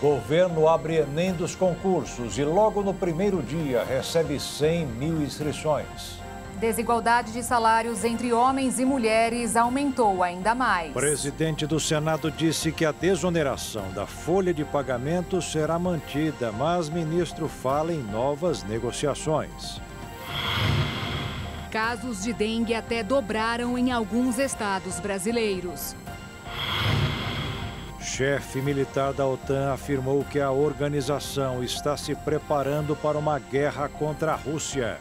Governo abre Enem dos concursos e logo no primeiro dia recebe 100 mil inscrições. Desigualdade de salários entre homens e mulheres aumentou ainda mais. Presidente do Senado disse que a desoneração da folha de pagamento será mantida, mas ministro fala em novas negociações. Casos de dengue até dobraram em alguns estados brasileiros. Chefe militar da OTAN afirmou que a organização está se preparando para uma guerra contra a Rússia.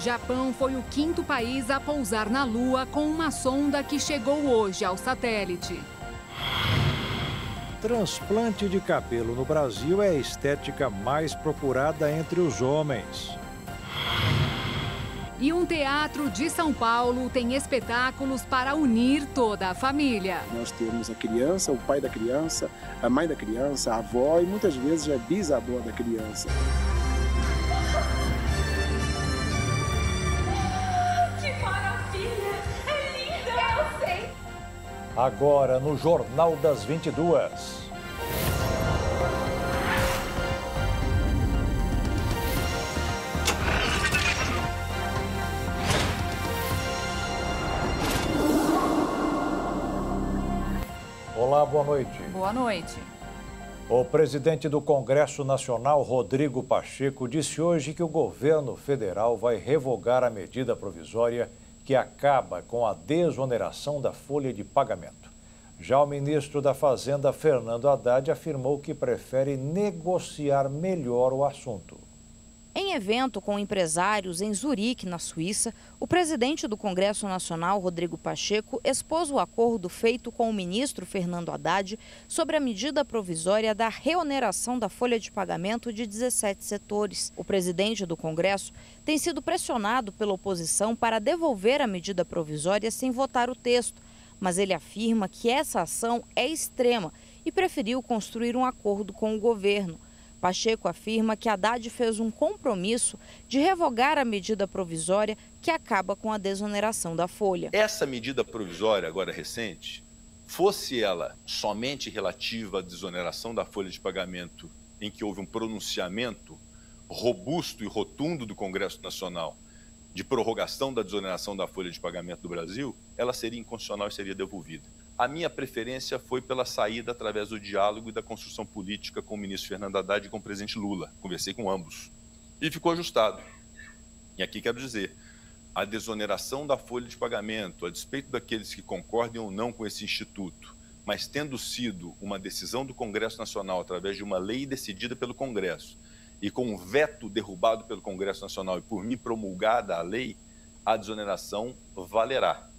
Japão foi o quinto país a pousar na Lua com uma sonda que chegou hoje ao satélite. Transplante de cabelo no Brasil é a estética mais procurada entre os homens. E um teatro de São Paulo tem espetáculos para unir toda a família. Nós temos a criança, o pai da criança, a mãe da criança, a avó e muitas vezes a bisavó da criança. Agora no Jornal das 22. Olá, boa noite. Boa noite. O presidente do Congresso Nacional, Rodrigo Pacheco, disse hoje que o governo federal vai revogar a medida provisória que acaba com a desoneração da folha de pagamento. Já o ministro da Fazenda, Fernando Haddad, afirmou que prefere negociar melhor o assunto. Em evento com empresários em Zurique, na Suíça, o presidente do Congresso Nacional, Rodrigo Pacheco, expôs o acordo feito com o ministro Fernando Haddad sobre a medida provisória da reoneração da folha de pagamento de 17 setores. O presidente do Congresso tem sido pressionado pela oposição para devolver a medida provisória sem votar o texto, mas ele afirma que essa ação é extrema e preferiu construir um acordo com o governo. Pacheco afirma que Haddad fez um compromisso de revogar a medida provisória que acaba com a desoneração da folha. Essa medida provisória, agora recente, fosse ela somente relativa à desoneração da folha de pagamento, em que houve um pronunciamento robusto e rotundo do Congresso Nacional de prorrogação da desoneração da folha de pagamento do Brasil, ela seria inconstitucional e seria devolvida. A minha preferência foi pela saída através do diálogo e da construção política com o ministro Fernando Haddad e com o presidente Lula. Conversei com ambos. E ficou ajustado. E aqui quero dizer, a desoneração da folha de pagamento, a despeito daqueles que concordem ou não com esse instituto, mas tendo sido uma decisão do Congresso Nacional através de uma lei decidida pelo Congresso e com um veto derrubado pelo Congresso Nacional e por mim promulgada a lei, a desoneração valerá.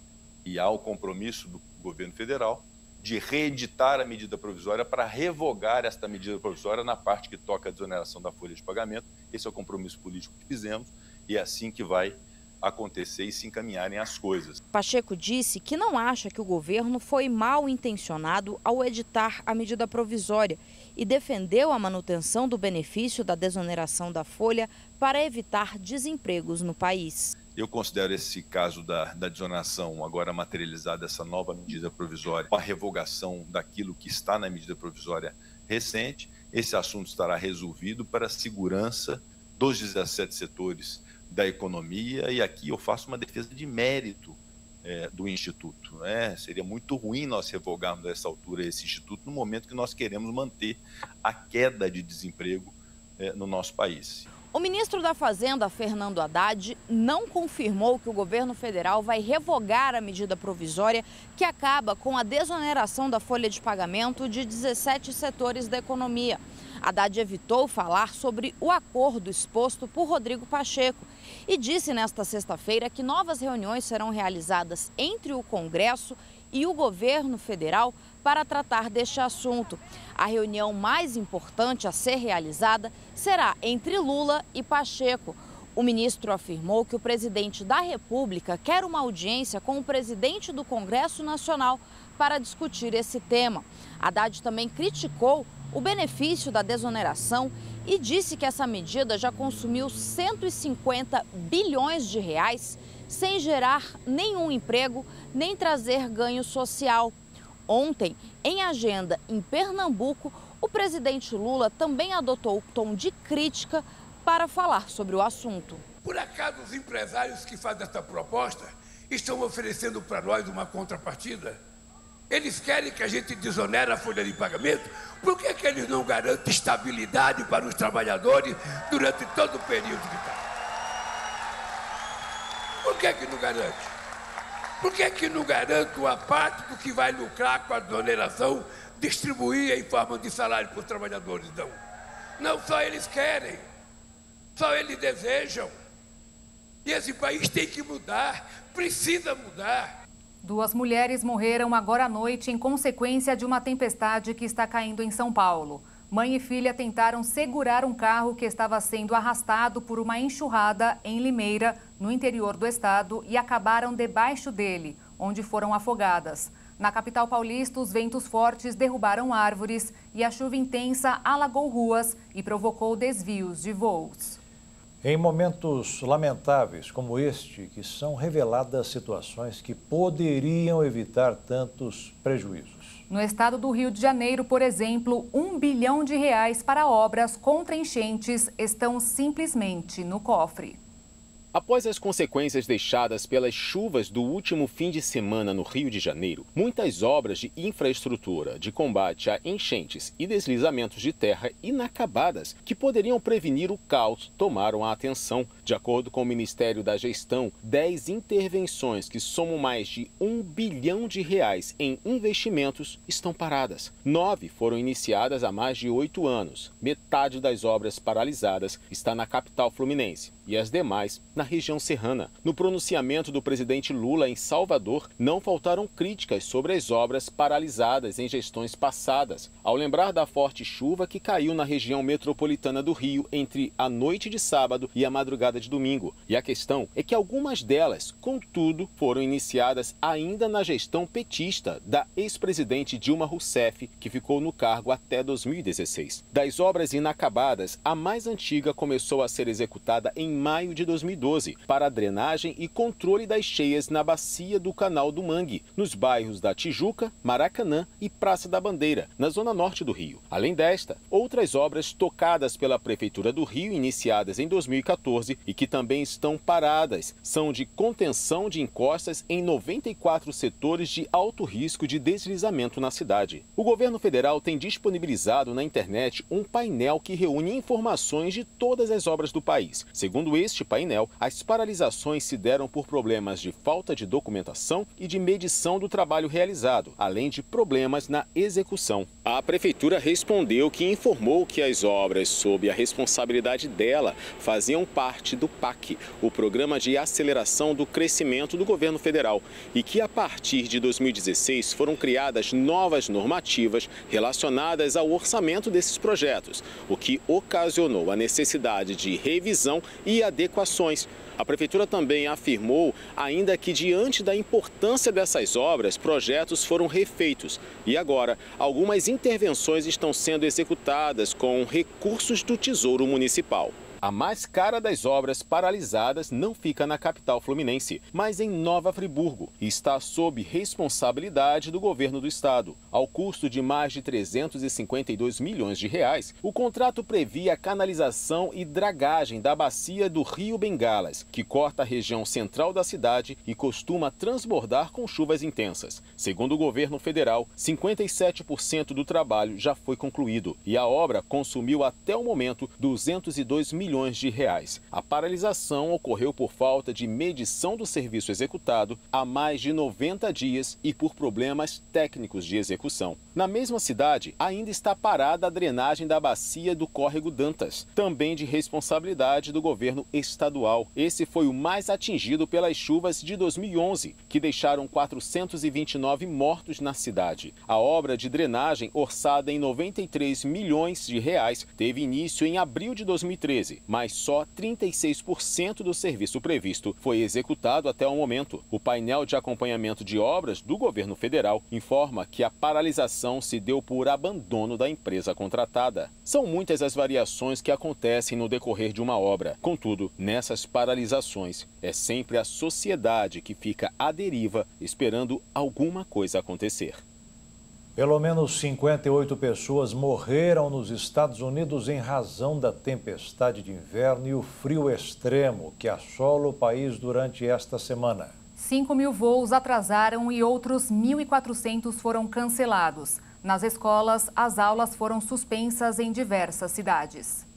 E há o compromisso do governo federal de reeditar a medida provisória para revogar esta medida provisória na parte que toca a desoneração da folha de pagamento. Esse é o compromisso político que fizemos e é assim que vai acontecer e se encaminharem as coisas. Pacheco disse que não acha que o governo foi mal intencionado ao editar a medida provisória e defendeu a manutenção do benefício da desoneração da folha para evitar desempregos no país. Eu considero esse caso da, da desoneração agora materializada, essa nova medida provisória, a revogação daquilo que está na medida provisória recente. Esse assunto estará resolvido para a segurança dos 17 setores da economia, e aqui eu faço uma defesa de mérito é, do Instituto. Né? Seria muito ruim nós revogarmos a essa altura esse Instituto no momento que nós queremos manter a queda de desemprego é, no nosso país. O ministro da Fazenda, Fernando Haddad, não confirmou que o governo federal vai revogar a medida provisória que acaba com a desoneração da folha de pagamento de 17 setores da economia. Haddad evitou falar sobre o acordo exposto por Rodrigo Pacheco e disse nesta sexta-feira que novas reuniões serão realizadas entre o Congresso e o governo federal para tratar deste assunto. A reunião mais importante a ser realizada será entre Lula e Pacheco. O ministro afirmou que o presidente da República quer uma audiência com o presidente do Congresso Nacional para discutir esse tema. Haddad também criticou o benefício da desoneração e disse que essa medida já consumiu 150 bilhões de reais sem gerar nenhum emprego nem trazer ganho social. Ontem, em agenda em Pernambuco, o presidente Lula também adotou o tom de crítica para falar sobre o assunto. Por acaso os empresários que fazem essa proposta estão oferecendo para nós uma contrapartida? Eles querem que a gente desonere a folha de pagamento? Por que, que eles não garantem estabilidade para os trabalhadores durante todo o período que está? Por que, que não garante? Por que, que não garante a parte do que vai lucrar com a desoneração distribuir em forma de salário para os trabalhadores? Não. Não só eles querem, só eles desejam. E esse país tem que mudar, precisa mudar. Duas mulheres morreram agora à noite em consequência de uma tempestade que está caindo em São Paulo. Mãe e filha tentaram segurar um carro que estava sendo arrastado por uma enxurrada em Limeira, no interior do estado, e acabaram debaixo dele, onde foram afogadas. Na capital paulista, os ventos fortes derrubaram árvores e a chuva intensa alagou ruas e provocou desvios de voos. Em momentos lamentáveis como este, que são reveladas situações que poderiam evitar tantos prejuízos. No estado do Rio de Janeiro, por exemplo, um bilhão de reais para obras contra enchentes estão simplesmente no cofre. Após as consequências deixadas pelas chuvas do último fim de semana no Rio de Janeiro, muitas obras de infraestrutura de combate a enchentes e deslizamentos de terra inacabadas que poderiam prevenir o caos tomaram a atenção. De acordo com o Ministério da Gestão, 10 intervenções que somam mais de um bilhão de reais em investimentos estão paradas. Nove foram iniciadas há mais de oito anos. Metade das obras paralisadas está na capital fluminense e as demais na região serrana. No pronunciamento do presidente Lula em Salvador, não faltaram críticas sobre as obras paralisadas em gestões passadas, ao lembrar da forte chuva que caiu na região metropolitana do Rio entre a noite de sábado e a madrugada de domingo. E a questão é que algumas delas, contudo, foram iniciadas ainda na gestão petista da ex-presidente Dilma Rousseff, que ficou no cargo até 2016. Das obras inacabadas, a mais antiga começou a ser executada em maio de 2012 para a drenagem e controle das cheias na bacia do Canal do Mangue, nos bairros da Tijuca, Maracanã e Praça da Bandeira, na zona norte do Rio. Além desta, outras obras tocadas pela Prefeitura do Rio, iniciadas em 2014 e que também estão paradas, são de contenção de encostas em 94 setores de alto risco de deslizamento na cidade. O governo federal tem disponibilizado na internet um painel que reúne informações de todas as obras do país. Segundo este painel, as paralisações se deram por problemas de falta de documentação e de medição do trabalho realizado, além de problemas na execução. A prefeitura respondeu que informou que as obras sob a responsabilidade dela faziam parte do PAC, o Programa de Aceleração do Crescimento do Governo Federal, e que a partir de 2016 foram criadas novas normativas relacionadas ao orçamento desses projetos, o que ocasionou a necessidade de revisão e adequações. A Prefeitura também afirmou ainda que, diante da importância dessas obras, projetos foram refeitos e agora algumas intervenções estão sendo executadas com recursos do Tesouro Municipal. A mais cara das obras paralisadas não fica na capital fluminense, mas em Nova Friburgo e está sob responsabilidade do governo do estado. Ao custo de mais de 352 milhões de reais, o contrato previa a canalização e dragagem da bacia do Rio Bengalas, que corta a região central da cidade e costuma transbordar com chuvas intensas. Segundo o governo federal, 57% do trabalho já foi concluído e a obra consumiu até o momento 202 milhões milhões de reais. A paralisação ocorreu por falta de medição do serviço executado há mais de 90 dias e por problemas técnicos de execução. Na mesma cidade, ainda está parada a drenagem da bacia do córrego Dantas, também de responsabilidade do governo estadual. Esse foi o mais atingido pelas chuvas de 2011, que deixaram 429 mortos na cidade. A obra de drenagem, orçada em 93 milhões de reais, teve início em abril de 2013 mas só 36% do serviço previsto foi executado até o momento. O painel de acompanhamento de obras do governo federal informa que a paralisação se deu por abandono da empresa contratada. São muitas as variações que acontecem no decorrer de uma obra. Contudo, nessas paralisações, é sempre a sociedade que fica à deriva esperando alguma coisa acontecer. Pelo menos 58 pessoas morreram nos Estados Unidos em razão da tempestade de inverno e o frio extremo que assola o país durante esta semana. 5 mil voos atrasaram e outros 1.400 foram cancelados. Nas escolas, as aulas foram suspensas em diversas cidades.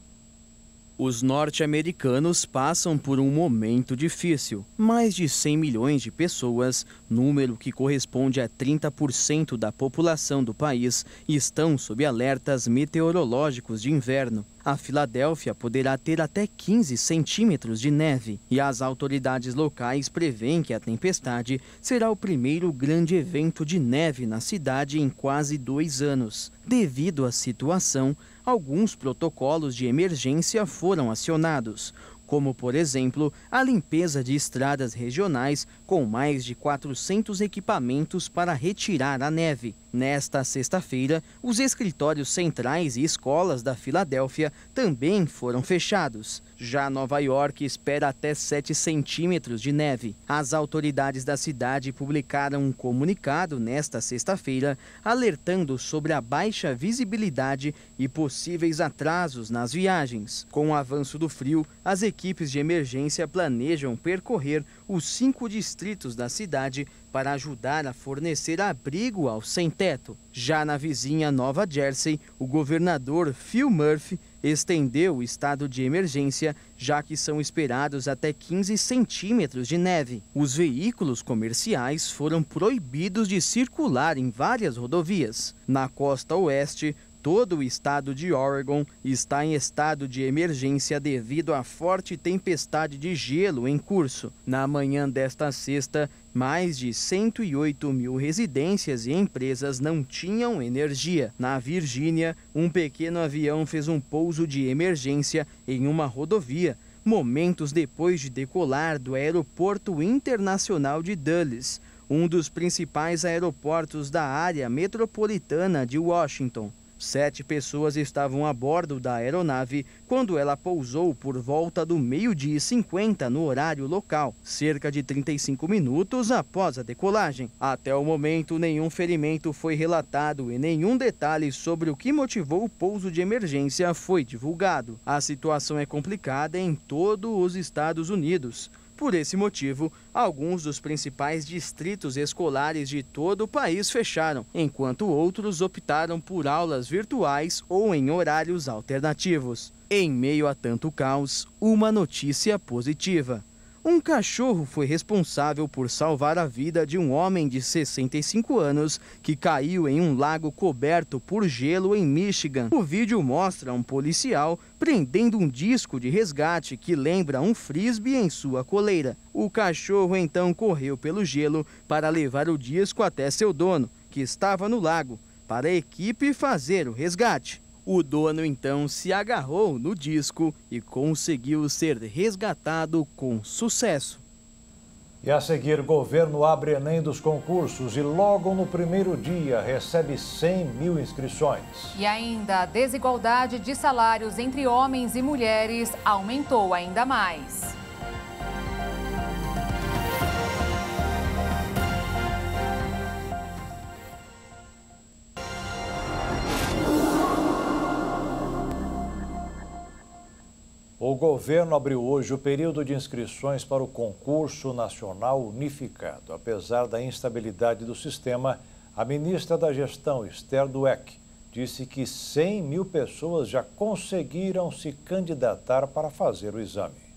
Os norte-americanos passam por um momento difícil. Mais de 100 milhões de pessoas, número que corresponde a 30% da população do país, estão sob alertas meteorológicos de inverno. A Filadélfia poderá ter até 15 centímetros de neve e as autoridades locais prevêem que a tempestade será o primeiro grande evento de neve na cidade em quase dois anos. Devido à situação, alguns protocolos de emergência foram acionados, como, por exemplo, a limpeza de estradas regionais com mais de 400 equipamentos para retirar a neve. Nesta sexta-feira, os escritórios centrais e escolas da Filadélfia também foram fechados. Já Nova York espera até 7 centímetros de neve. As autoridades da cidade publicaram um comunicado nesta sexta-feira alertando sobre a baixa visibilidade e possíveis atrasos nas viagens. Com o avanço do frio, as equipes de emergência planejam percorrer os cinco distritos da cidade para ajudar a fornecer abrigo aos sem-teto. Já na vizinha Nova Jersey, o governador Phil Murphy estendeu o estado de emergência, já que são esperados até 15 centímetros de neve. Os veículos comerciais foram proibidos de circular em várias rodovias. Na costa oeste, Todo o estado de Oregon está em estado de emergência devido à forte tempestade de gelo em curso. Na manhã desta sexta, mais de 108 mil residências e empresas não tinham energia. Na Virgínia, um pequeno avião fez um pouso de emergência em uma rodovia, momentos depois de decolar do Aeroporto Internacional de Dulles, um dos principais aeroportos da área metropolitana de Washington. Sete pessoas estavam a bordo da aeronave quando ela pousou por volta do meio-dia e 50 no horário local, cerca de 35 minutos após a decolagem. Até o momento, nenhum ferimento foi relatado e nenhum detalhe sobre o que motivou o pouso de emergência foi divulgado. A situação é complicada em todos os Estados Unidos. Por esse motivo, alguns dos principais distritos escolares de todo o país fecharam, enquanto outros optaram por aulas virtuais ou em horários alternativos. Em meio a tanto caos, uma notícia positiva. Um cachorro foi responsável por salvar a vida de um homem de 65 anos que caiu em um lago coberto por gelo em Michigan. O vídeo mostra um policial prendendo um disco de resgate que lembra um frisbee em sua coleira. O cachorro então correu pelo gelo para levar o disco até seu dono, que estava no lago, para a equipe fazer o resgate. O dono então se agarrou no disco e conseguiu ser resgatado com sucesso. E a seguir, governo abre Enem dos concursos e logo no primeiro dia recebe 100 mil inscrições. E ainda a desigualdade de salários entre homens e mulheres aumentou ainda mais. Governo abriu hoje o período de inscrições para o concurso nacional unificado. Apesar da instabilidade do sistema, a ministra da Gestão, Esther Dweck, disse que 100 mil pessoas já conseguiram se candidatar para fazer o exame.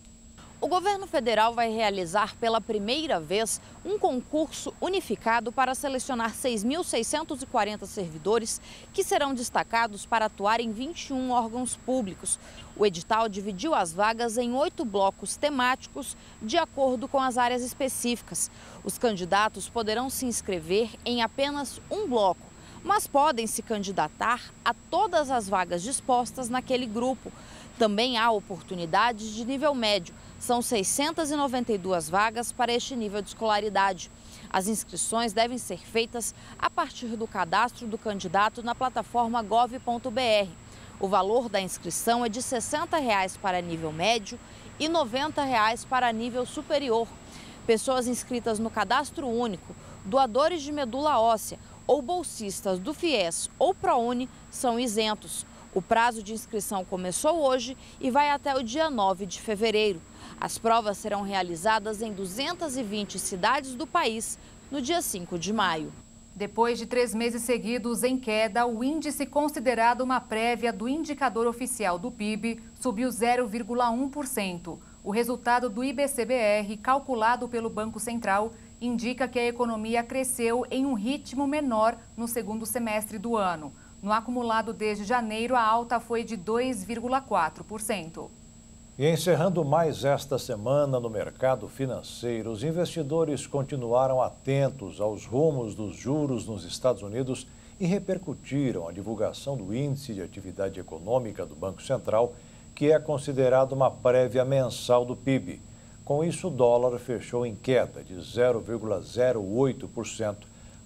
O governo federal vai realizar pela primeira vez um concurso unificado para selecionar 6.640 servidores que serão destacados para atuar em 21 órgãos públicos. O edital dividiu as vagas em oito blocos temáticos de acordo com as áreas específicas. Os candidatos poderão se inscrever em apenas um bloco, mas podem se candidatar a todas as vagas dispostas naquele grupo. Também há oportunidades de nível médio são 692 vagas para este nível de escolaridade. As inscrições devem ser feitas a partir do cadastro do candidato na plataforma gov.br. O valor da inscrição é de 60 reais para nível médio e 90 reais para nível superior. Pessoas inscritas no cadastro único, doadores de medula óssea ou bolsistas do FIES ou ProUni são isentos. O prazo de inscrição começou hoje e vai até o dia 9 de fevereiro. As provas serão realizadas em 220 cidades do país no dia 5 de maio. Depois de três meses seguidos em queda, o índice considerado uma prévia do indicador oficial do PIB subiu 0,1%. O resultado do IBCBR, calculado pelo Banco Central, indica que a economia cresceu em um ritmo menor no segundo semestre do ano. No acumulado desde janeiro, a alta foi de 2,4%. E encerrando mais esta semana no mercado financeiro, os investidores continuaram atentos aos rumos dos juros nos Estados Unidos e repercutiram a divulgação do Índice de Atividade Econômica do Banco Central, que é considerado uma prévia mensal do PIB. Com isso, o dólar fechou em queda de 0,08%,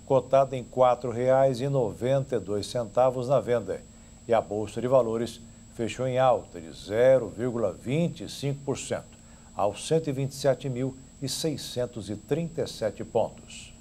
cotado em R$ 4,92 na venda. E a Bolsa de Valores fechou em alta de 0,25%, aos 127.637 pontos.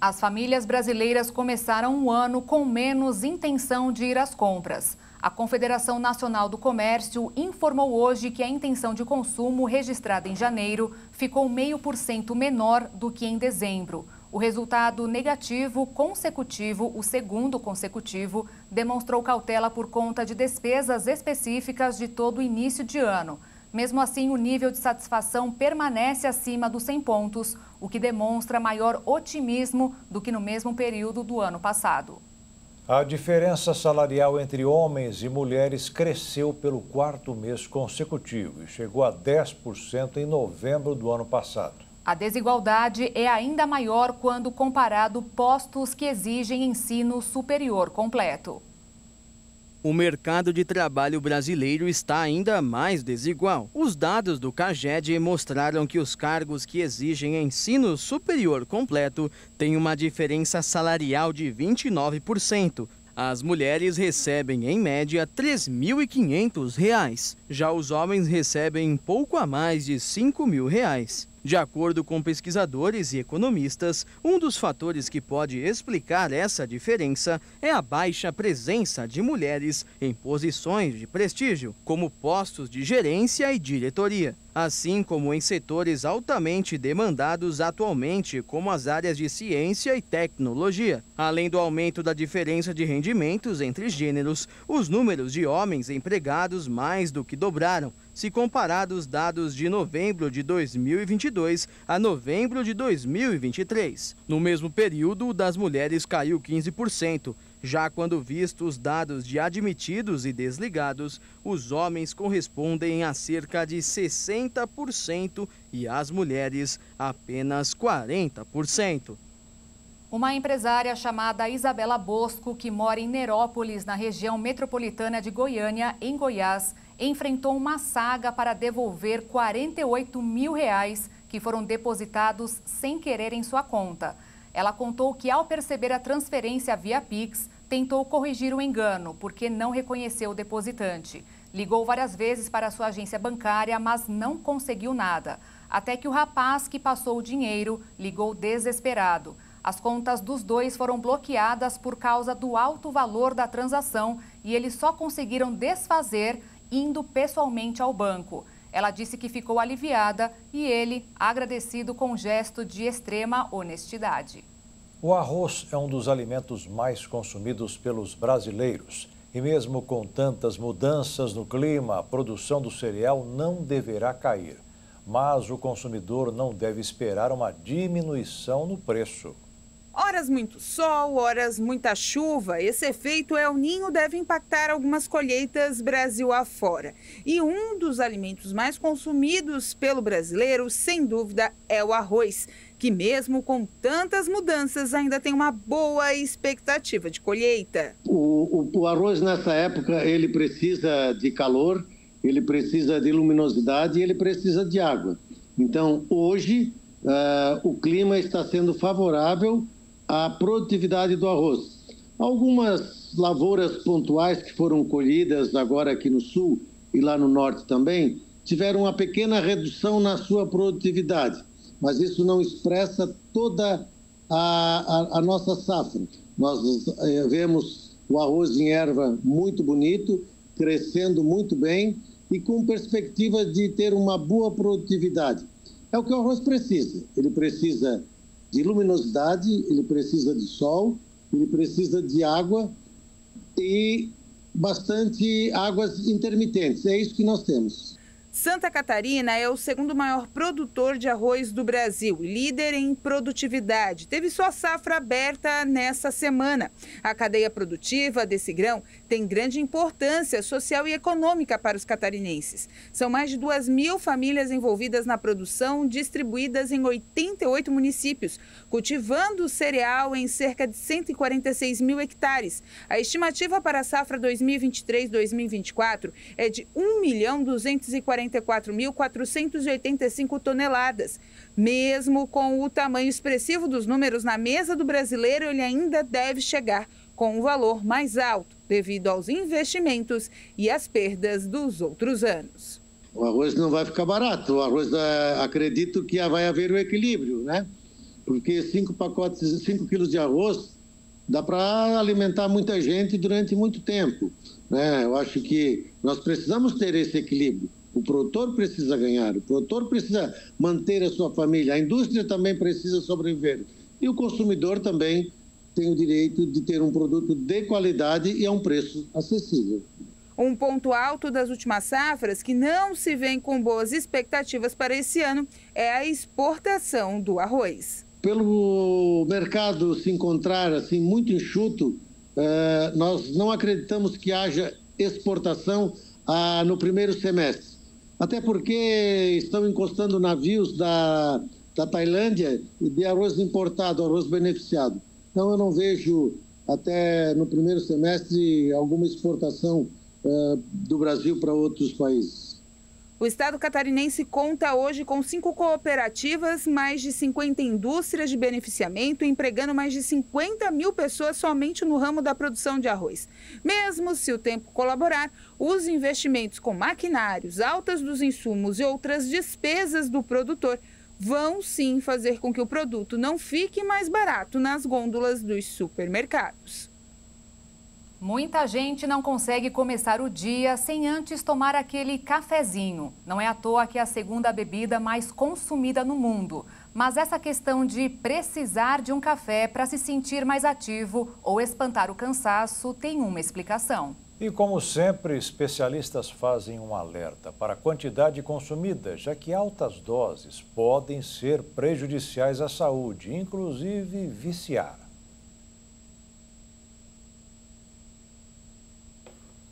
As famílias brasileiras começaram o ano com menos intenção de ir às compras. A Confederação Nacional do Comércio informou hoje que a intenção de consumo registrada em janeiro ficou meio por cento menor do que em dezembro. O resultado negativo consecutivo, o segundo consecutivo, demonstrou cautela por conta de despesas específicas de todo o início de ano. Mesmo assim, o nível de satisfação permanece acima dos 100 pontos, o que demonstra maior otimismo do que no mesmo período do ano passado. A diferença salarial entre homens e mulheres cresceu pelo quarto mês consecutivo e chegou a 10% em novembro do ano passado. A desigualdade é ainda maior quando comparado postos que exigem ensino superior completo. O mercado de trabalho brasileiro está ainda mais desigual. Os dados do CAGED mostraram que os cargos que exigem ensino superior completo têm uma diferença salarial de 29%. As mulheres recebem, em média, R$ 3.500. Já os homens recebem pouco a mais de 5 mil reais. De acordo com pesquisadores e economistas, um dos fatores que pode explicar essa diferença é a baixa presença de mulheres em posições de prestígio, como postos de gerência e diretoria assim como em setores altamente demandados atualmente, como as áreas de ciência e tecnologia. Além do aumento da diferença de rendimentos entre gêneros, os números de homens empregados mais do que dobraram, se comparados dados de novembro de 2022 a novembro de 2023. No mesmo período, o das mulheres caiu 15%. Já quando vistos os dados de admitidos e desligados, os homens correspondem a cerca de 60% e as mulheres apenas 40%. Uma empresária chamada Isabela Bosco, que mora em Nerópolis, na região metropolitana de Goiânia, em Goiás, enfrentou uma saga para devolver 48 mil reais que foram depositados sem querer em sua conta. Ela contou que, ao perceber a transferência via Pix, tentou corrigir o engano, porque não reconheceu o depositante. Ligou várias vezes para sua agência bancária, mas não conseguiu nada. Até que o rapaz que passou o dinheiro ligou desesperado. As contas dos dois foram bloqueadas por causa do alto valor da transação e eles só conseguiram desfazer indo pessoalmente ao banco. Ela disse que ficou aliviada e ele agradecido com um gesto de extrema honestidade. O arroz é um dos alimentos mais consumidos pelos brasileiros. E mesmo com tantas mudanças no clima, a produção do cereal não deverá cair. Mas o consumidor não deve esperar uma diminuição no preço. Horas muito sol, horas muita chuva. Esse efeito El Ninho deve impactar algumas colheitas Brasil afora. E um dos alimentos mais consumidos pelo brasileiro, sem dúvida, é o arroz que mesmo com tantas mudanças ainda tem uma boa expectativa de colheita. O, o, o arroz nessa época ele precisa de calor, ele precisa de luminosidade e ele precisa de água. Então hoje uh, o clima está sendo favorável à produtividade do arroz. Algumas lavouras pontuais que foram colhidas agora aqui no sul e lá no norte também tiveram uma pequena redução na sua produtividade mas isso não expressa toda a, a, a nossa safra. Nós eh, vemos o arroz em erva muito bonito, crescendo muito bem e com perspectiva de ter uma boa produtividade. É o que o arroz precisa. Ele precisa de luminosidade, ele precisa de sol, ele precisa de água e bastante águas intermitentes. É isso que nós temos. Santa Catarina é o segundo maior produtor de arroz do Brasil líder em produtividade. Teve sua safra aberta nessa semana. A cadeia produtiva desse grão tem grande importância social e econômica para os catarinenses. São mais de 2 mil famílias envolvidas na produção, distribuídas em 88 municípios, cultivando cereal em cerca de 146 mil hectares. A estimativa para a safra 2023-2024 é de 1 milhão 240 44.485 toneladas. Mesmo com o tamanho expressivo dos números na mesa do brasileiro, ele ainda deve chegar com um valor mais alto, devido aos investimentos e às perdas dos outros anos. O arroz não vai ficar barato. O arroz, é, acredito que vai haver o equilíbrio, né? Porque cinco pacotes, cinco quilos de arroz dá para alimentar muita gente durante muito tempo. Né? Eu acho que nós precisamos ter esse equilíbrio. O produtor precisa ganhar, o produtor precisa manter a sua família, a indústria também precisa sobreviver. E o consumidor também tem o direito de ter um produto de qualidade e a um preço acessível. Um ponto alto das últimas safras que não se vê com boas expectativas para esse ano é a exportação do arroz. Pelo mercado se encontrar assim muito enxuto, eh, nós não acreditamos que haja exportação ah, no primeiro semestre até porque estão encostando navios da, da Tailândia de arroz importado, arroz beneficiado. Então eu não vejo até no primeiro semestre alguma exportação uh, do Brasil para outros países. O estado catarinense conta hoje com cinco cooperativas, mais de 50 indústrias de beneficiamento, empregando mais de 50 mil pessoas somente no ramo da produção de arroz. Mesmo se o tempo colaborar, os investimentos com maquinários, altas dos insumos e outras despesas do produtor vão sim fazer com que o produto não fique mais barato nas gôndolas dos supermercados. Muita gente não consegue começar o dia sem antes tomar aquele cafezinho. Não é à toa que é a segunda bebida mais consumida no mundo. Mas essa questão de precisar de um café para se sentir mais ativo ou espantar o cansaço tem uma explicação. E como sempre, especialistas fazem um alerta para a quantidade consumida, já que altas doses podem ser prejudiciais à saúde, inclusive viciar.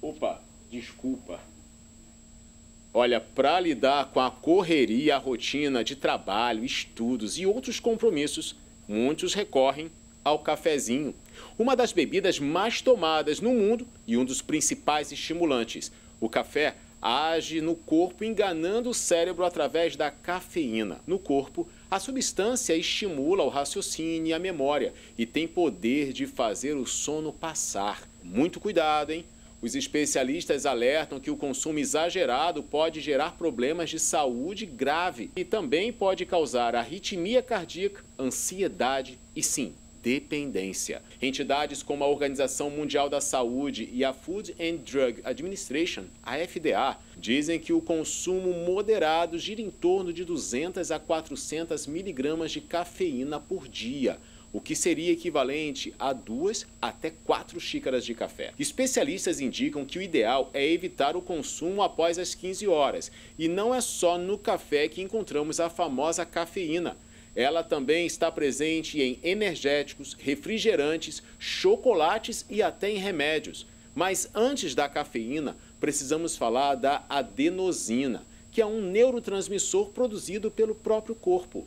Opa, desculpa. Olha, para lidar com a correria, a rotina de trabalho, estudos e outros compromissos, muitos recorrem ao cafezinho, uma das bebidas mais tomadas no mundo e um dos principais estimulantes. O café age no corpo enganando o cérebro através da cafeína. No corpo, a substância estimula o raciocínio e a memória e tem poder de fazer o sono passar. Muito cuidado, hein? Os especialistas alertam que o consumo exagerado pode gerar problemas de saúde grave e também pode causar arritmia cardíaca, ansiedade e sim, dependência. Entidades como a Organização Mundial da Saúde e a Food and Drug Administration, a FDA, dizem que o consumo moderado gira em torno de 200 a 400 miligramas de cafeína por dia o que seria equivalente a duas até quatro xícaras de café. Especialistas indicam que o ideal é evitar o consumo após as 15 horas, e não é só no café que encontramos a famosa cafeína. Ela também está presente em energéticos, refrigerantes, chocolates e até em remédios. Mas antes da cafeína, precisamos falar da adenosina, que é um neurotransmissor produzido pelo próprio corpo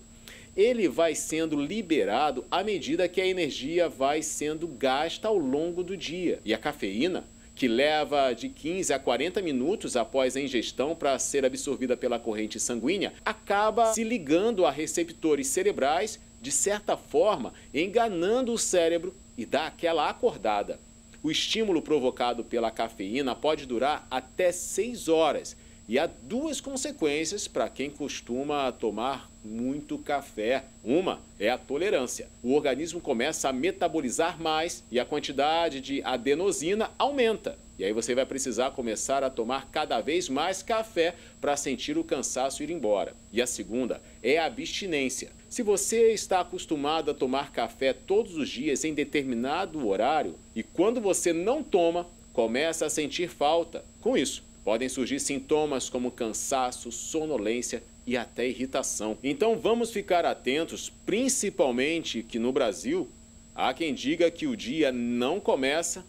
ele vai sendo liberado à medida que a energia vai sendo gasta ao longo do dia. E a cafeína, que leva de 15 a 40 minutos após a ingestão para ser absorvida pela corrente sanguínea, acaba se ligando a receptores cerebrais, de certa forma, enganando o cérebro e dá aquela acordada. O estímulo provocado pela cafeína pode durar até 6 horas E há duas consequências para quem costuma tomar muito café. Uma é a tolerância. O organismo começa a metabolizar mais e a quantidade de adenosina aumenta. E aí você vai precisar começar a tomar cada vez mais café para sentir o cansaço ir embora. E a segunda é a abstinência. Se você está acostumado a tomar café todos os dias em determinado horário e quando você não toma, começa a sentir falta. Com isso, podem surgir sintomas como cansaço, sonolência e até irritação. Então vamos ficar atentos, principalmente que no Brasil há quem diga que o dia não começa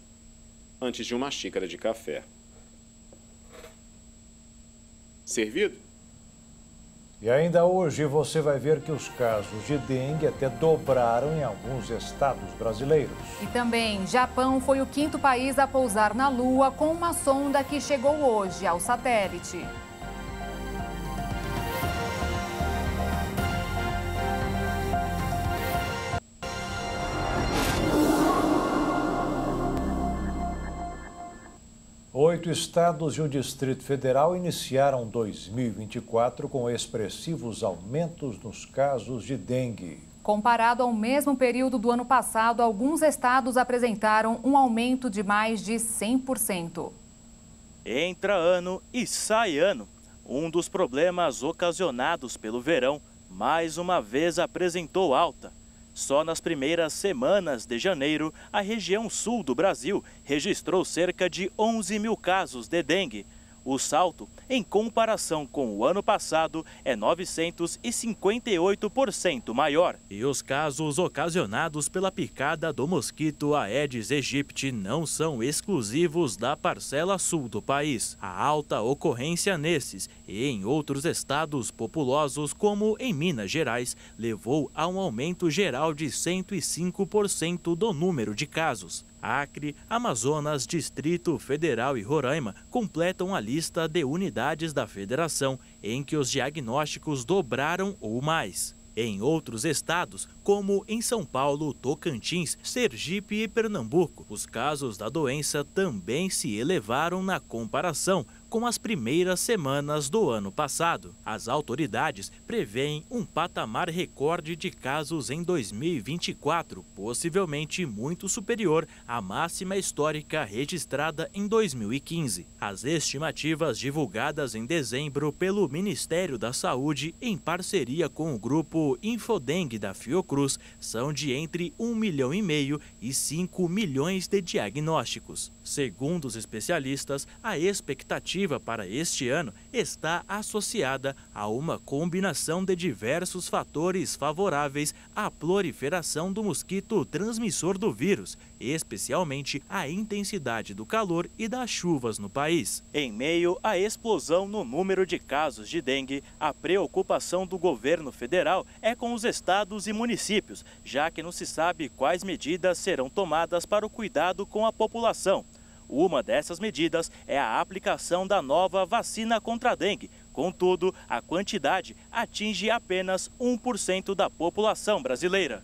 antes de uma xícara de café. Servido? E ainda hoje você vai ver que os casos de dengue até dobraram em alguns estados brasileiros. E também, Japão foi o quinto país a pousar na Lua com uma sonda que chegou hoje ao satélite. Oito estados e o Distrito Federal iniciaram 2024 com expressivos aumentos nos casos de dengue. Comparado ao mesmo período do ano passado, alguns estados apresentaram um aumento de mais de 100%. Entra ano e sai ano. Um dos problemas ocasionados pelo verão mais uma vez apresentou alta. Só nas primeiras semanas de janeiro, a região sul do Brasil registrou cerca de 11 mil casos de dengue. O salto, em comparação com o ano passado, é 958% maior. E os casos ocasionados pela picada do mosquito Aedes aegypti não são exclusivos da parcela sul do país. A alta ocorrência nesses e em outros estados populosos, como em Minas Gerais, levou a um aumento geral de 105% do número de casos. Acre, Amazonas, Distrito Federal e Roraima completam a lista de unidades da federação em que os diagnósticos dobraram ou mais. Em outros estados, como em São Paulo, Tocantins, Sergipe e Pernambuco, os casos da doença também se elevaram na comparação com as primeiras semanas do ano passado. As autoridades preveem um patamar recorde de casos em 2024, possivelmente muito superior à máxima histórica registrada em 2015. As estimativas divulgadas em dezembro pelo Ministério da Saúde, em parceria com o grupo Infodengue da Fiocruz, são de entre 1 milhão e meio e 5 milhões de diagnósticos. Segundo os especialistas, a expectativa para este ano está associada a uma combinação de diversos fatores favoráveis à proliferação do mosquito transmissor do vírus, especialmente a intensidade do calor e das chuvas no país. Em meio à explosão no número de casos de dengue, a preocupação do governo federal é com os estados e municípios, já que não se sabe quais medidas serão tomadas para o cuidado com a população. Uma dessas medidas é a aplicação da nova vacina contra a dengue. Contudo, a quantidade atinge apenas 1% da população brasileira.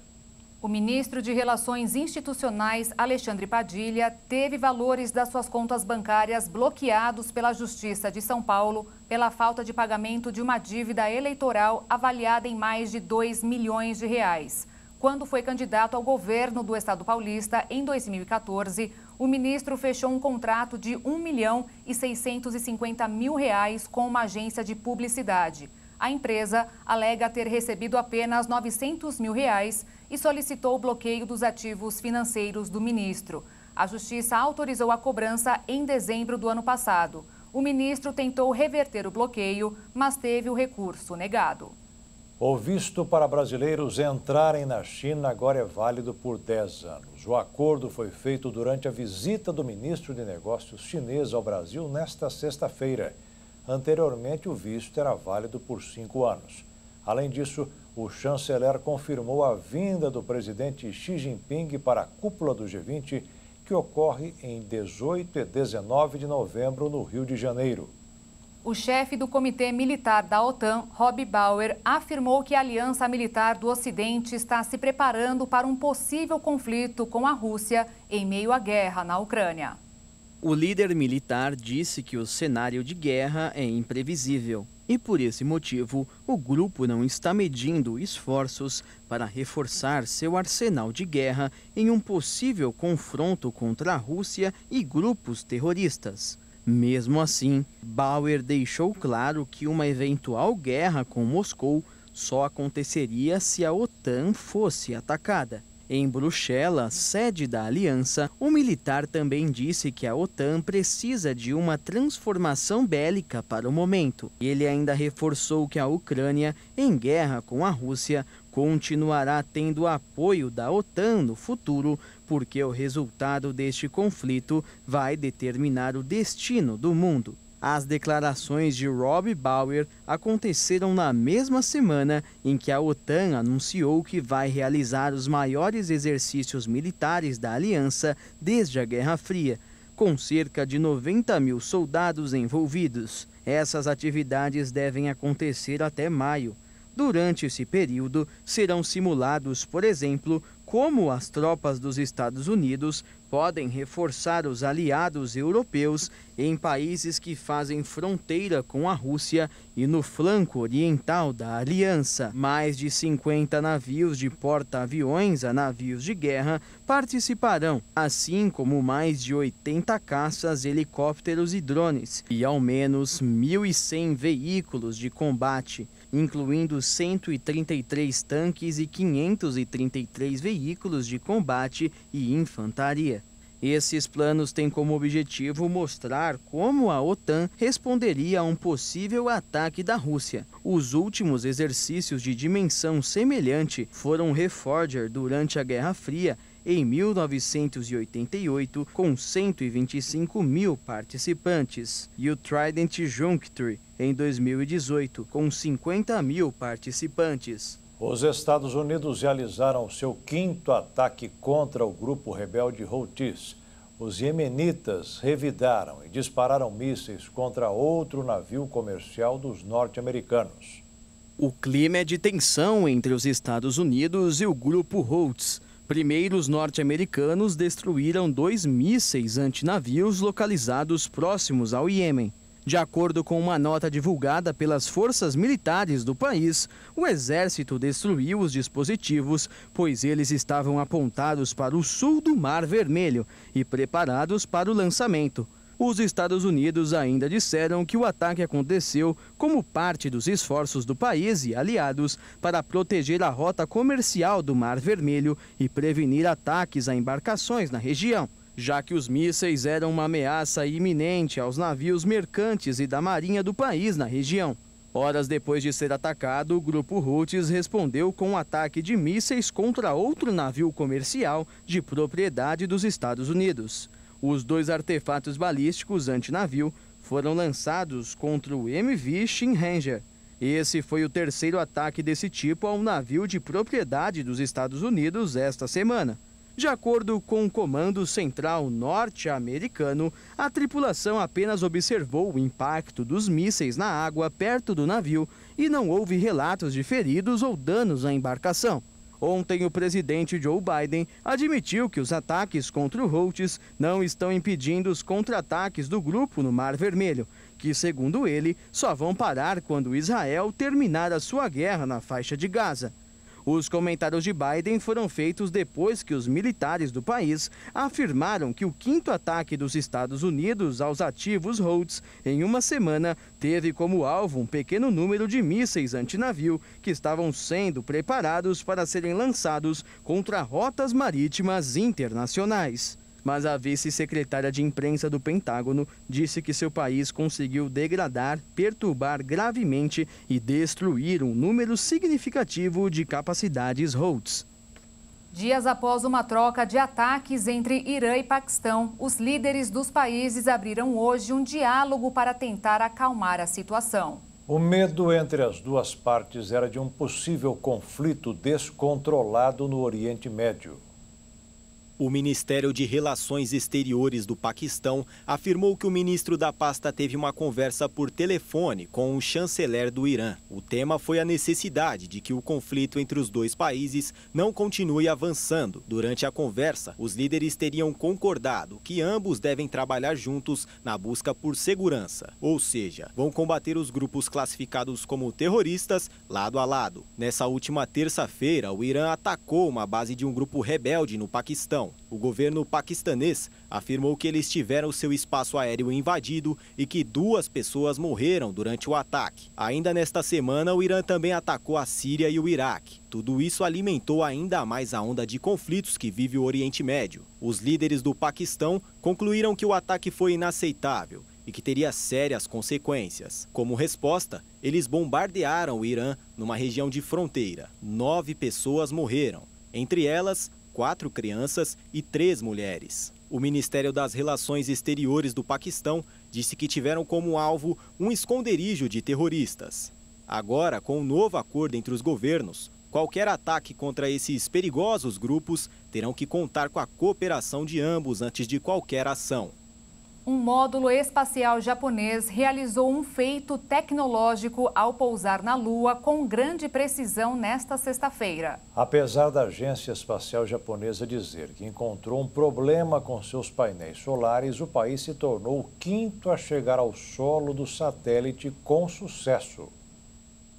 O ministro de Relações Institucionais, Alexandre Padilha, teve valores das suas contas bancárias bloqueados pela Justiça de São Paulo pela falta de pagamento de uma dívida eleitoral avaliada em mais de 2 milhões de reais. Quando foi candidato ao governo do estado paulista em 2014, o ministro fechou um contrato de 1 milhão e 650 mil reais com uma agência de publicidade. A empresa alega ter recebido apenas 900 mil reais e solicitou o bloqueio dos ativos financeiros do ministro. A Justiça autorizou a cobrança em dezembro do ano passado. O ministro tentou reverter o bloqueio, mas teve o recurso negado. O visto para brasileiros entrarem na China agora é válido por 10 anos. O acordo foi feito durante a visita do ministro de Negócios chinês ao Brasil nesta sexta-feira. Anteriormente, o visto era válido por cinco anos. Além disso, o chanceler confirmou a vinda do presidente Xi Jinping para a cúpula do G20, que ocorre em 18 e 19 de novembro no Rio de Janeiro. O chefe do Comitê Militar da OTAN, Rob Bauer, afirmou que a Aliança Militar do Ocidente está se preparando para um possível conflito com a Rússia em meio à guerra na Ucrânia. O líder militar disse que o cenário de guerra é imprevisível e, por esse motivo, o grupo não está medindo esforços para reforçar seu arsenal de guerra em um possível confronto contra a Rússia e grupos terroristas. Mesmo assim, Bauer deixou claro que uma eventual guerra com Moscou só aconteceria se a OTAN fosse atacada. Em Bruxelas, sede da aliança, o militar também disse que a OTAN precisa de uma transformação bélica para o momento. Ele ainda reforçou que a Ucrânia, em guerra com a Rússia, continuará tendo apoio da OTAN no futuro, porque o resultado deste conflito vai determinar o destino do mundo. As declarações de Rob Bauer aconteceram na mesma semana em que a OTAN anunciou que vai realizar os maiores exercícios militares da aliança desde a Guerra Fria, com cerca de 90 mil soldados envolvidos. Essas atividades devem acontecer até maio. Durante esse período, serão simulados, por exemplo, como as tropas dos Estados Unidos podem reforçar os aliados europeus em países que fazem fronteira com a Rússia e no flanco oriental da aliança. Mais de 50 navios de porta-aviões a navios de guerra participarão, assim como mais de 80 caças, helicópteros e drones, e ao menos 1.100 veículos de combate incluindo 133 tanques e 533 veículos de combate e infantaria. Esses planos têm como objetivo mostrar como a OTAN responderia a um possível ataque da Rússia. Os últimos exercícios de dimensão semelhante foram Reforger durante a Guerra Fria em 1988, com 125 mil participantes, e o Trident Juncture em 2018, com 50 mil participantes. Os Estados Unidos realizaram seu quinto ataque contra o grupo rebelde Houthis. Os iemenitas revidaram e dispararam mísseis contra outro navio comercial dos norte-americanos. O clima é de tensão entre os Estados Unidos e o grupo Houthis. Primeiro, os norte-americanos destruíram dois mísseis antinavios localizados próximos ao Iêmen. De acordo com uma nota divulgada pelas forças militares do país, o exército destruiu os dispositivos, pois eles estavam apontados para o sul do Mar Vermelho e preparados para o lançamento. Os Estados Unidos ainda disseram que o ataque aconteceu como parte dos esforços do país e aliados para proteger a rota comercial do Mar Vermelho e prevenir ataques a embarcações na região já que os mísseis eram uma ameaça iminente aos navios mercantes e da marinha do país na região. Horas depois de ser atacado, o grupo Houthis respondeu com um ataque de mísseis contra outro navio comercial de propriedade dos Estados Unidos. Os dois artefatos balísticos antinavio foram lançados contra o MV Shinranger. Esse foi o terceiro ataque desse tipo a um navio de propriedade dos Estados Unidos esta semana. De acordo com o Comando Central norte-americano, a tripulação apenas observou o impacto dos mísseis na água perto do navio e não houve relatos de feridos ou danos à embarcação. Ontem, o presidente Joe Biden admitiu que os ataques contra o Houthis não estão impedindo os contra-ataques do grupo no Mar Vermelho, que, segundo ele, só vão parar quando Israel terminar a sua guerra na faixa de Gaza. Os comentários de Biden foram feitos depois que os militares do país afirmaram que o quinto ataque dos Estados Unidos aos ativos Houthis em uma semana teve como alvo um pequeno número de mísseis antinavio que estavam sendo preparados para serem lançados contra rotas marítimas internacionais. Mas a vice-secretária de imprensa do Pentágono disse que seu país conseguiu degradar, perturbar gravemente e destruir um número significativo de capacidades Houthis. Dias após uma troca de ataques entre Irã e Paquistão, os líderes dos países abriram hoje um diálogo para tentar acalmar a situação. O medo entre as duas partes era de um possível conflito descontrolado no Oriente Médio. O Ministério de Relações Exteriores do Paquistão afirmou que o ministro da pasta teve uma conversa por telefone com o chanceler do Irã. O tema foi a necessidade de que o conflito entre os dois países não continue avançando. Durante a conversa, os líderes teriam concordado que ambos devem trabalhar juntos na busca por segurança, ou seja, vão combater os grupos classificados como terroristas lado a lado. Nessa última terça-feira, o Irã atacou uma base de um grupo rebelde no Paquistão. O governo paquistanês afirmou que eles tiveram seu espaço aéreo invadido e que duas pessoas morreram durante o ataque. Ainda nesta semana, o Irã também atacou a Síria e o Iraque. Tudo isso alimentou ainda mais a onda de conflitos que vive o Oriente Médio. Os líderes do Paquistão concluíram que o ataque foi inaceitável e que teria sérias consequências. Como resposta, eles bombardearam o Irã numa região de fronteira. Nove pessoas morreram, entre elas quatro crianças e três mulheres. O Ministério das Relações Exteriores do Paquistão disse que tiveram como alvo um esconderijo de terroristas. Agora, com o um novo acordo entre os governos, qualquer ataque contra esses perigosos grupos terão que contar com a cooperação de ambos antes de qualquer ação um módulo espacial japonês realizou um feito tecnológico ao pousar na Lua com grande precisão nesta sexta-feira. Apesar da agência espacial japonesa dizer que encontrou um problema com seus painéis solares, o país se tornou o quinto a chegar ao solo do satélite com sucesso.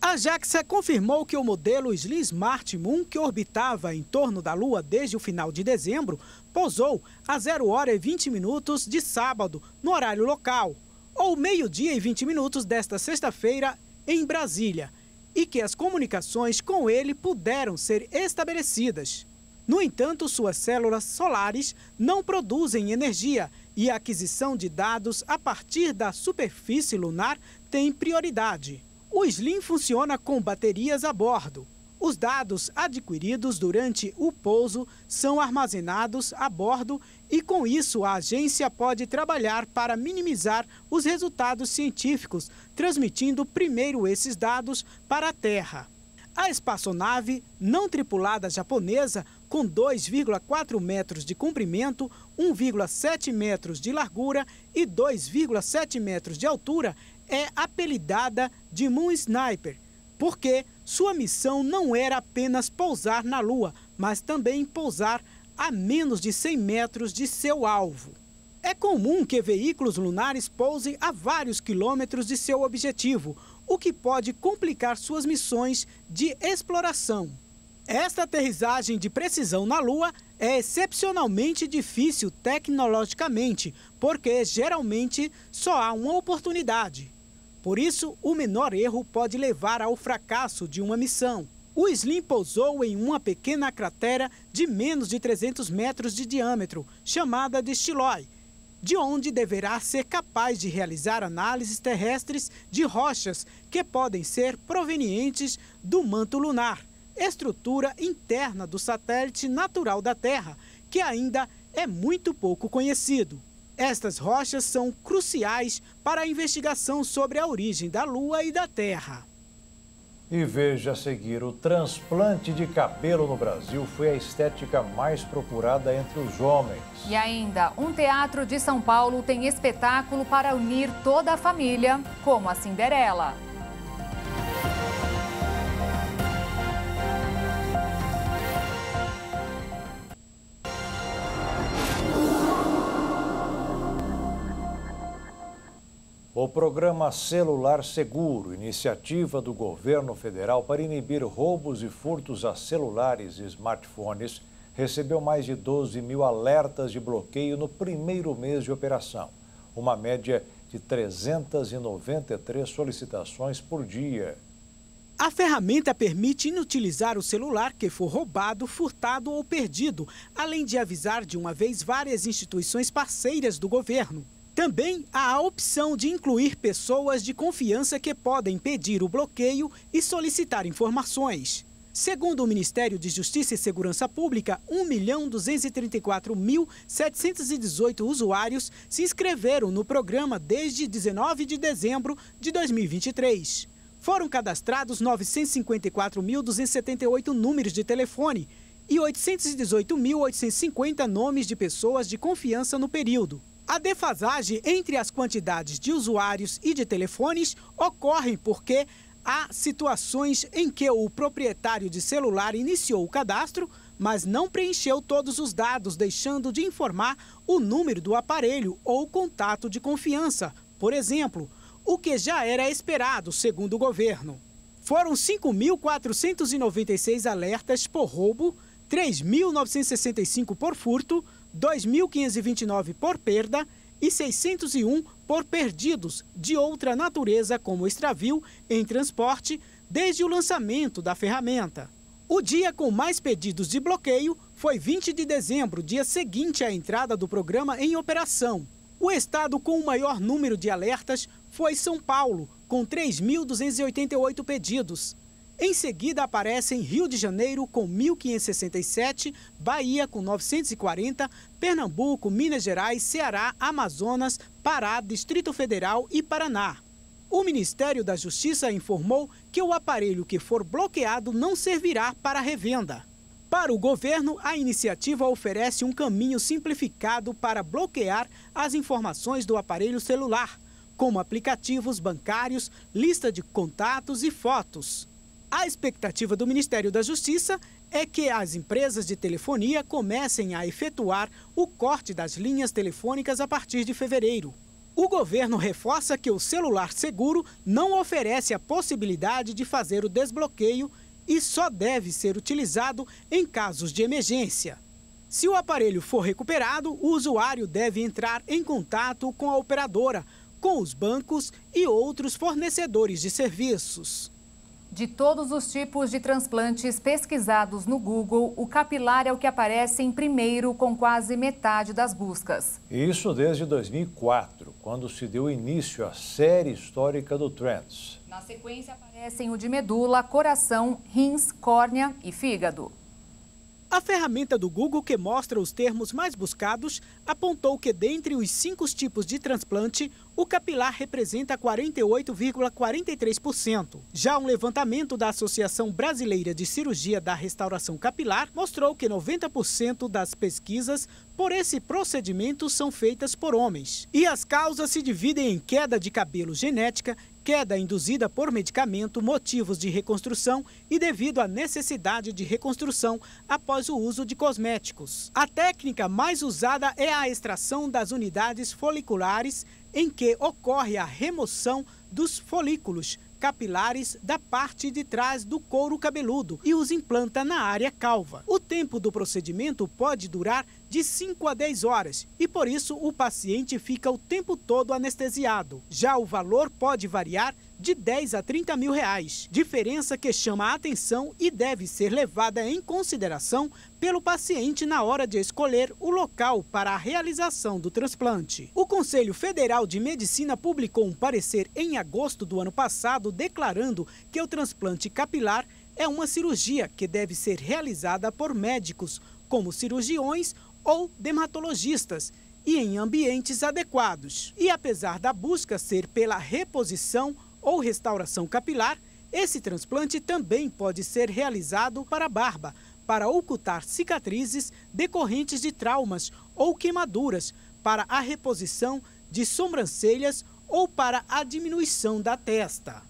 A JAXA confirmou que o modelo Slim Smart Moon, que orbitava em torno da Lua desde o final de dezembro, pousou a 0 hora e 20 minutos de sábado, no horário local, ou meio-dia e 20 minutos desta sexta-feira, em Brasília, e que as comunicações com ele puderam ser estabelecidas. No entanto, suas células solares não produzem energia e a aquisição de dados a partir da superfície lunar tem prioridade. O Slim funciona com baterias a bordo. Os dados adquiridos durante o pouso são armazenados a bordo e, com isso, a agência pode trabalhar para minimizar os resultados científicos, transmitindo primeiro esses dados para a Terra. A espaçonave não tripulada japonesa, com 2,4 metros de comprimento, 1,7 metros de largura e 2,7 metros de altura, é apelidada de Moon Sniper, porque sua missão não era apenas pousar na Lua, mas também pousar a menos de 100 metros de seu alvo. É comum que veículos lunares pousem a vários quilômetros de seu objetivo, o que pode complicar suas missões de exploração. Esta aterrissagem de precisão na Lua é excepcionalmente difícil tecnologicamente, porque geralmente só há uma oportunidade. Por isso, o menor erro pode levar ao fracasso de uma missão. O Slim pousou em uma pequena cratera de menos de 300 metros de diâmetro, chamada de Chiloy, de onde deverá ser capaz de realizar análises terrestres de rochas que podem ser provenientes do manto lunar, estrutura interna do satélite natural da Terra, que ainda é muito pouco conhecido. Estas rochas são cruciais para a investigação sobre a origem da Lua e da Terra. E veja a seguir: o transplante de cabelo no Brasil foi a estética mais procurada entre os homens. E ainda, um teatro de São Paulo tem espetáculo para unir toda a família, como a Cinderela. Programa Celular Seguro, iniciativa do governo federal para inibir roubos e furtos a celulares e smartphones, recebeu mais de 12 mil alertas de bloqueio no primeiro mês de operação, uma média de 393 solicitações por dia. A ferramenta permite inutilizar o celular que for roubado, furtado ou perdido, além de avisar de uma vez várias instituições parceiras do governo. Também há a opção de incluir pessoas de confiança que podem pedir o bloqueio e solicitar informações. Segundo o Ministério de Justiça e Segurança Pública, 1.234.718 usuários se inscreveram no programa desde 19 de dezembro de 2023. Foram cadastrados 954.278 números de telefone e 818.850 nomes de pessoas de confiança no período. A defasagem entre as quantidades de usuários e de telefones ocorre porque há situações em que o proprietário de celular iniciou o cadastro, mas não preencheu todos os dados, deixando de informar o número do aparelho ou contato de confiança, por exemplo, o que já era esperado, segundo o governo. Foram 5.496 alertas por roubo, 3.965 por furto, 2.529 por perda e 601 por perdidos de outra natureza, como extravio em transporte, desde o lançamento da ferramenta. O dia com mais pedidos de bloqueio foi 20 de dezembro, dia seguinte à entrada do programa em operação. O estado com o maior número de alertas foi São Paulo, com 3.288 pedidos. Em seguida aparecem Rio de Janeiro com 1.567, Bahia com 940, Pernambuco, Minas Gerais, Ceará, Amazonas, Pará, Distrito Federal e Paraná. O Ministério da Justiça informou que o aparelho que for bloqueado não servirá para revenda. Para o governo, a iniciativa oferece um caminho simplificado para bloquear as informações do aparelho celular, como aplicativos bancários, lista de contatos e fotos. A expectativa do Ministério da Justiça é que as empresas de telefonia comecem a efetuar o corte das linhas telefônicas a partir de fevereiro. O governo reforça que o celular seguro não oferece a possibilidade de fazer o desbloqueio e só deve ser utilizado em casos de emergência. Se o aparelho for recuperado, o usuário deve entrar em contato com a operadora, com os bancos e outros fornecedores de serviços. De todos os tipos de transplantes pesquisados no Google, o capilar é o que aparece em primeiro com quase metade das buscas. Isso desde 2004, quando se deu início à série histórica do Trends. Na sequência aparecem o de medula, coração, rins, córnea e fígado. A ferramenta do Google que mostra os termos mais buscados apontou que dentre os cinco tipos de transplante, o capilar representa 48,43%. Já um levantamento da Associação Brasileira de Cirurgia da Restauração Capilar mostrou que 90% das pesquisas por esse procedimento são feitas por homens. E as causas se dividem em queda de cabelo genética, queda induzida por medicamento, motivos de reconstrução e devido à necessidade de reconstrução após o uso de cosméticos. A técnica mais usada é a extração das unidades foliculares, em que ocorre a remoção dos folículos capilares da parte de trás do couro cabeludo e os implanta na área calva. O tempo do procedimento pode durar de 5 a 10 horas e por isso o paciente fica o tempo todo anestesiado. Já o valor pode variar de 10 a 30 mil reais, diferença que chama a atenção e deve ser levada em consideração pelo paciente na hora de escolher o local para a realização do transplante. O Conselho Federal de Medicina publicou um parecer em agosto do ano passado declarando que o transplante capilar é uma cirurgia que deve ser realizada por médicos, como cirurgiões ou dermatologistas e em ambientes adequados. E apesar da busca ser pela reposição ou restauração capilar, esse transplante também pode ser realizado para a barba, para ocultar cicatrizes decorrentes de traumas ou queimaduras, para a reposição de sobrancelhas ou para a diminuição da testa.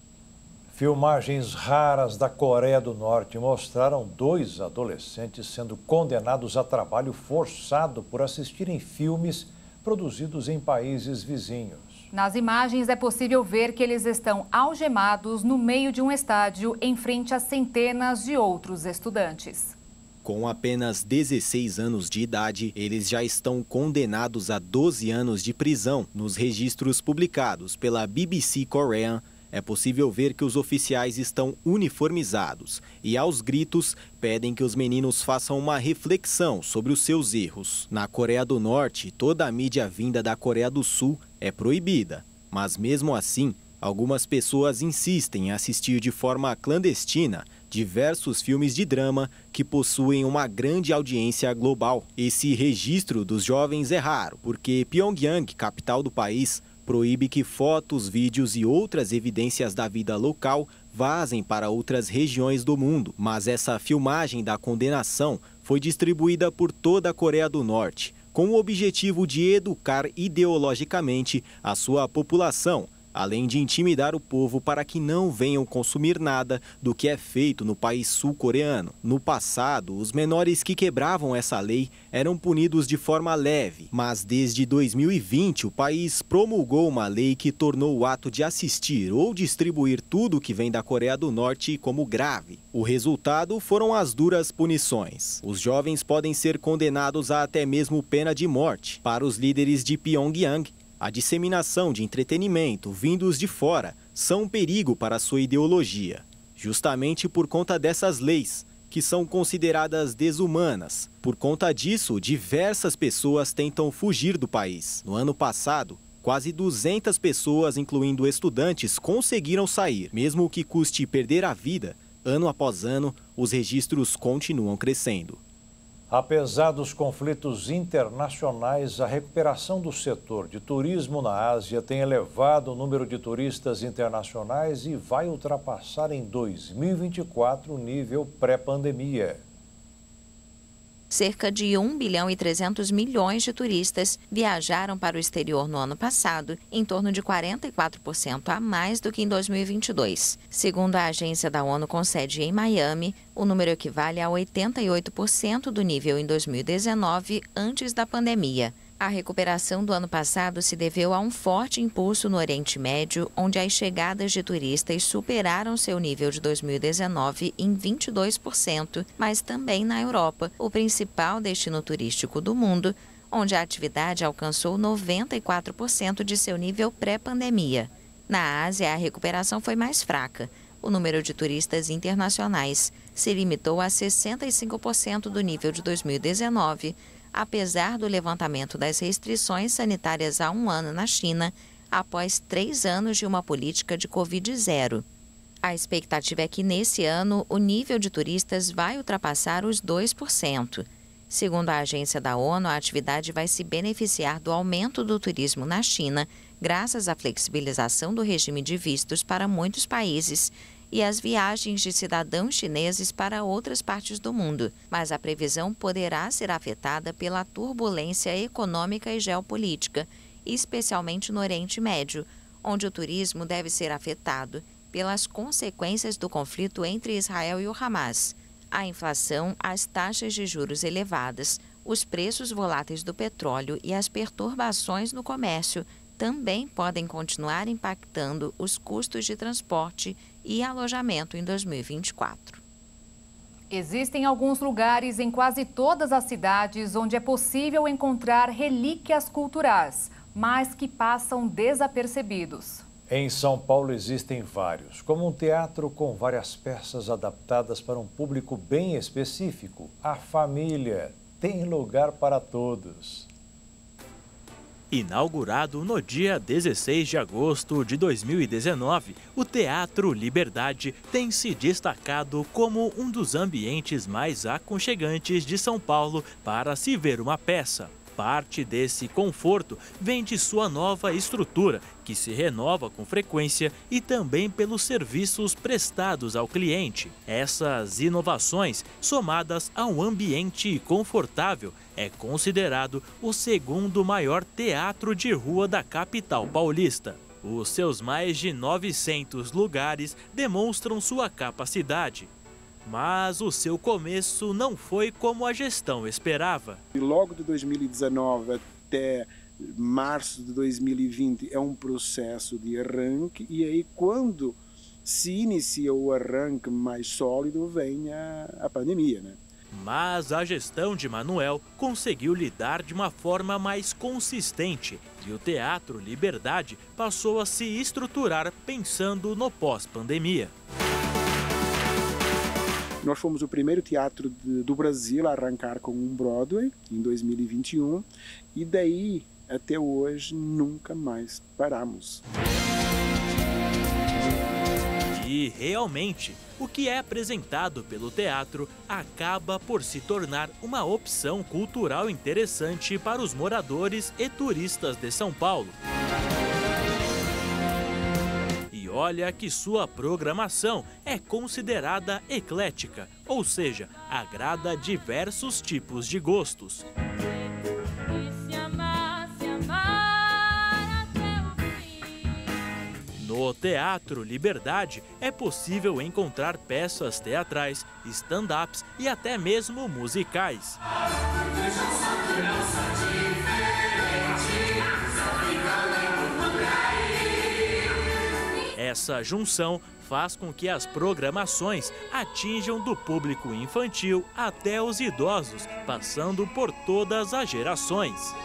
Filmagens raras da Coreia do Norte mostraram dois adolescentes sendo condenados a trabalho forçado por assistirem filmes produzidos em países vizinhos. Nas imagens é possível ver que eles estão algemados no meio de um estádio em frente a centenas de outros estudantes. Com apenas 16 anos de idade, eles já estão condenados a 12 anos de prisão nos registros publicados pela BBC Korean é possível ver que os oficiais estão uniformizados e, aos gritos, pedem que os meninos façam uma reflexão sobre os seus erros. Na Coreia do Norte, toda a mídia vinda da Coreia do Sul é proibida, mas mesmo assim, algumas pessoas insistem em assistir de forma clandestina diversos filmes de drama que possuem uma grande audiência global. Esse registro dos jovens é raro, porque Pyongyang, capital do país, proíbe que fotos, vídeos e outras evidências da vida local vazem para outras regiões do mundo, mas essa filmagem da condenação foi distribuída por toda a Coreia do Norte, com o objetivo de educar ideologicamente a sua população além de intimidar o povo para que não venham consumir nada do que é feito no país sul-coreano. No passado, os menores que quebravam essa lei eram punidos de forma leve, mas desde 2020 o país promulgou uma lei que tornou o ato de assistir ou distribuir tudo que vem da Coreia do Norte como grave. O resultado foram as duras punições. Os jovens podem ser condenados a até mesmo pena de morte. Para os líderes de Pyongyang, a disseminação de entretenimento vindos de fora são um perigo para sua ideologia, justamente por conta dessas leis, que são consideradas desumanas. Por conta disso, diversas pessoas tentam fugir do país. No ano passado, quase 200 pessoas, incluindo estudantes, conseguiram sair. Mesmo que custe perder a vida, ano após ano, os registros continuam crescendo. Apesar dos conflitos internacionais, a recuperação do setor de turismo na Ásia tem elevado o número de turistas internacionais e vai ultrapassar em 2024 o nível pré-pandemia. Cerca de 1 bilhão e 300 milhões de turistas viajaram para o exterior no ano passado, em torno de 44% a mais do que em 2022. Segundo a agência da ONU com sede em Miami, o número equivale a 88% do nível em 2019, antes da pandemia. A recuperação do ano passado se deveu a um forte impulso no Oriente Médio, onde as chegadas de turistas superaram seu nível de 2019 em 22%, mas também na Europa, o principal destino turístico do mundo, onde a atividade alcançou 94% de seu nível pré-pandemia. Na Ásia, a recuperação foi mais fraca. O número de turistas internacionais se limitou a 65% do nível de 2019 apesar do levantamento das restrições sanitárias há um ano na China, após três anos de uma política de Covid-0. A expectativa é que nesse ano o nível de turistas vai ultrapassar os 2%. Segundo a agência da ONU, a atividade vai se beneficiar do aumento do turismo na China, graças à flexibilização do regime de vistos para muitos países e as viagens de cidadãos chineses para outras partes do mundo, mas a previsão poderá ser afetada pela turbulência econômica e geopolítica, especialmente no Oriente Médio, onde o turismo deve ser afetado pelas consequências do conflito entre Israel e o Hamas. A inflação, as taxas de juros elevadas, os preços voláteis do petróleo e as perturbações no comércio também podem continuar impactando os custos de transporte e alojamento em 2024. Existem alguns lugares em quase todas as cidades onde é possível encontrar relíquias culturais, mas que passam desapercebidos. Em São Paulo existem vários, como um teatro com várias peças adaptadas para um público bem específico. A família tem lugar para todos. Inaugurado no dia 16 de agosto de 2019, o Teatro Liberdade tem se destacado como um dos ambientes mais aconchegantes de São Paulo para se ver uma peça. Parte desse conforto vem de sua nova estrutura, que se renova com frequência e também pelos serviços prestados ao cliente. Essas inovações, somadas a um ambiente confortável, é considerado o segundo maior teatro de rua da capital paulista. Os seus mais de 900 lugares demonstram sua capacidade. Mas o seu começo não foi como a gestão esperava. E logo de 2019 até março de 2020 é um processo de arranque e aí quando se inicia o arranque mais sólido vem a, a pandemia, né? Mas a gestão de Manuel conseguiu lidar de uma forma mais consistente e o Teatro Liberdade passou a se estruturar pensando no pós-pandemia. Nós fomos o primeiro teatro de, do Brasil a arrancar com um Broadway em 2021 e daí até hoje nunca mais paramos. E realmente, o que é apresentado pelo teatro acaba por se tornar uma opção cultural interessante para os moradores e turistas de São Paulo olha que sua programação é considerada eclética, ou seja, agrada diversos tipos de gostos. No Teatro Liberdade é possível encontrar peças teatrais, stand-ups e até mesmo musicais. Essa junção faz com que as programações atinjam do público infantil até os idosos, passando por todas as gerações.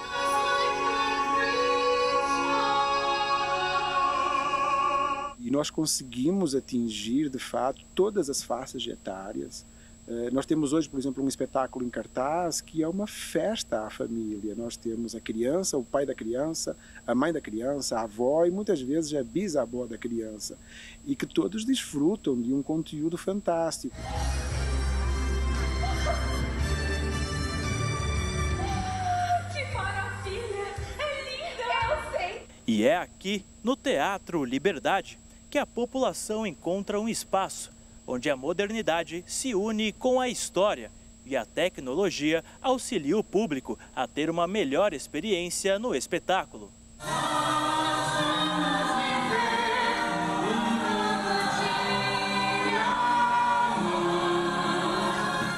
E nós conseguimos atingir, de fato, todas as faixas etárias. Eh, nós temos hoje, por exemplo, um espetáculo em cartaz que é uma festa à família. Nós temos a criança, o pai da criança, a mãe da criança, a avó e muitas vezes a bisavó da criança. E que todos desfrutam de um conteúdo fantástico. E é aqui, no Teatro Liberdade, que a população encontra um espaço onde a modernidade se une com a história e a tecnologia auxilia o público a ter uma melhor experiência no espetáculo.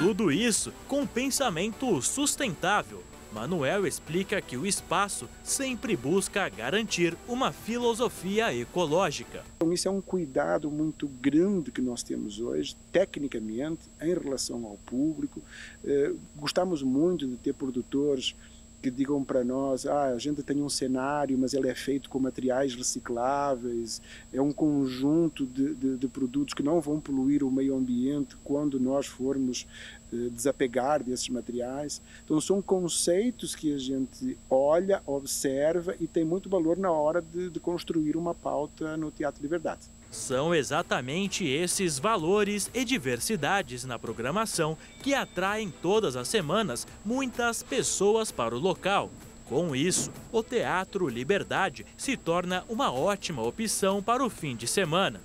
Tudo isso com pensamento sustentável Manuel explica que o espaço sempre busca garantir uma filosofia ecológica. Então, isso é um cuidado muito grande que nós temos hoje, tecnicamente, em relação ao público. Eh, gostamos muito de ter produtores que digam para nós, ah, a gente tem um cenário, mas ele é feito com materiais recicláveis, é um conjunto de, de, de produtos que não vão poluir o meio ambiente quando nós formos desapegar desses materiais. Então são conceitos que a gente olha, observa e tem muito valor na hora de, de construir uma pauta no Teatro Liberdade. São exatamente esses valores e diversidades na programação que atraem todas as semanas muitas pessoas para o local. Com isso, o Teatro Liberdade se torna uma ótima opção para o fim de semana.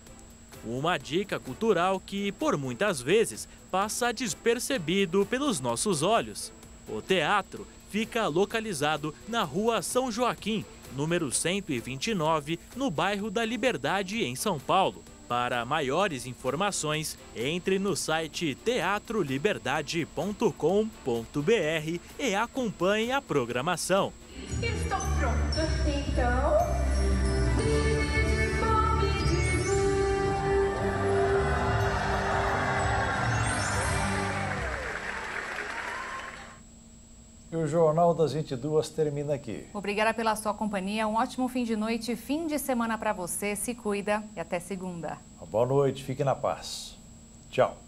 Uma dica cultural que, por muitas vezes, passa despercebido pelos nossos olhos. O teatro fica localizado na Rua São Joaquim, número 129, no bairro da Liberdade, em São Paulo. Para maiores informações, entre no site teatroliberdade.com.br e acompanhe a programação. Estou pronta, então. E o Jornal das 22 termina aqui. Obrigada pela sua companhia. Um ótimo fim de noite, fim de semana para você. Se cuida e até segunda. Boa noite, fique na paz. Tchau.